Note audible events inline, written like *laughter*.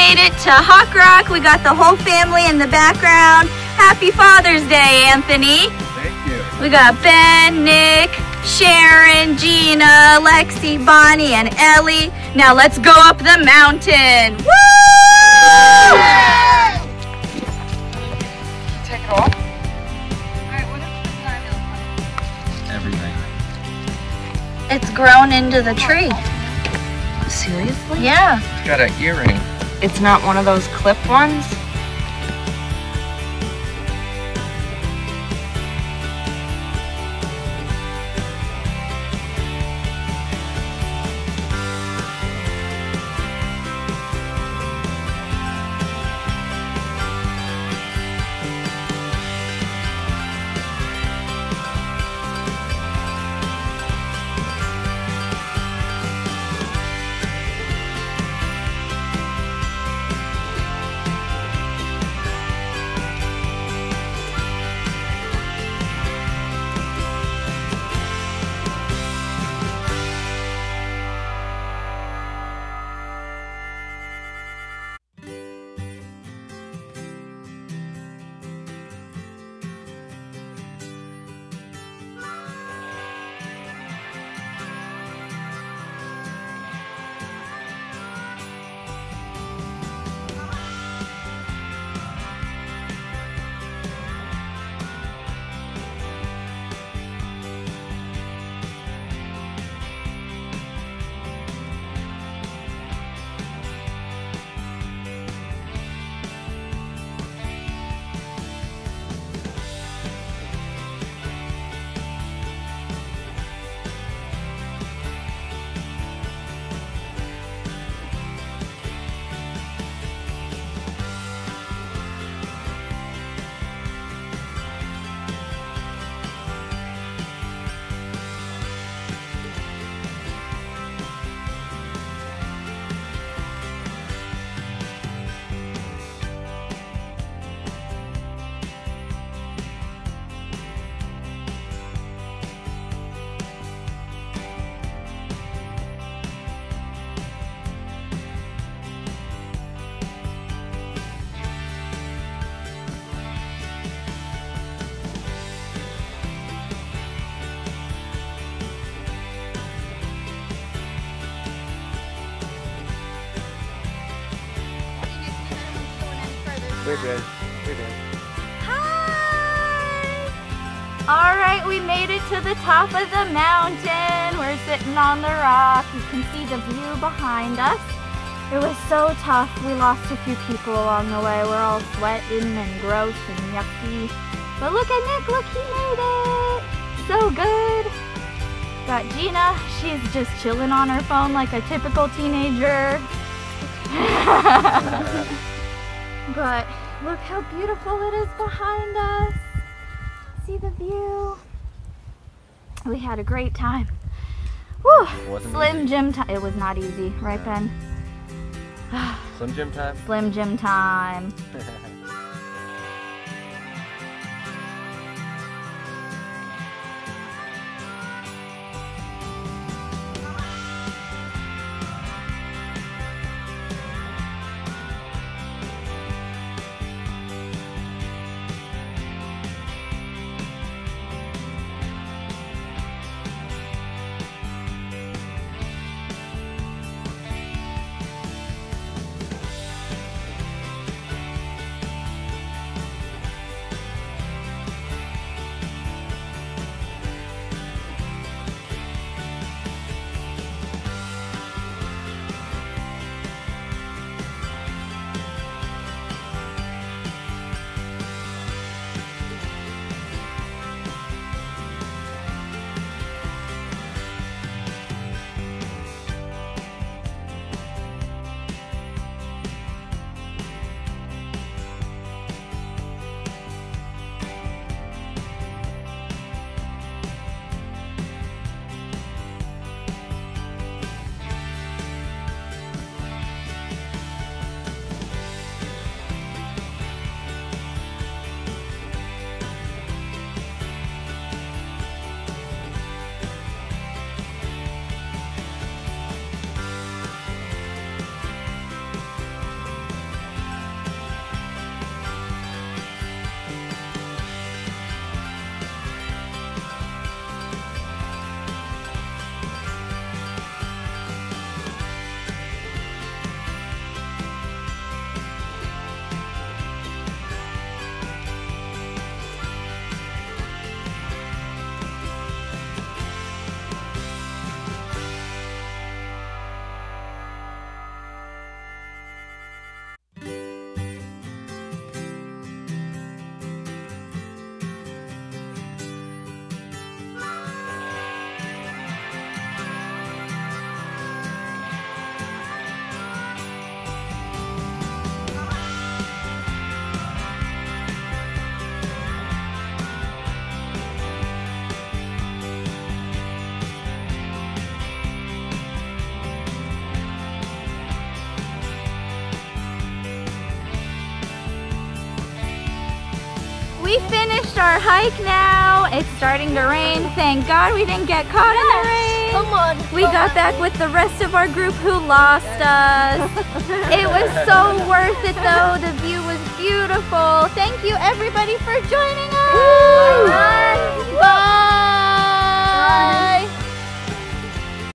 made it to Hawk Rock. We got the whole family in the background. Happy Father's Day, Anthony. Thank you. We got Ben, Nick, Sharon, Gina, Lexi, Bonnie, and Ellie. Now let's go up the mountain. Woo! Take it off. Everything. It's grown into the tree. Seriously? Yeah. It's got an earring. It's not one of those clip ones? We're good. We're good. Hi! All right, we made it to the top of the mountain. We're sitting on the rock. You can see the view behind us. It was so tough. We lost a few people along the way. We're all sweating and gross and yucky. But look at Nick, look, he made it. So good. Got Gina, she's just chilling on her phone like a typical teenager. *laughs* But look how beautiful it is behind us. See the view. We had a great time. Whew. Slim easy. Jim time. It was not easy, right, Ben? *sighs* Slim Jim time. Slim Jim time. *laughs* we finished our hike now. It's starting to rain. Thank God we didn't get caught yes. in the rain. Come on. We come got on. back with the rest of our group who lost us. *laughs* it was so worth it though. The view was beautiful. Thank you everybody for joining us. Bye. Bye. Bye. Bye.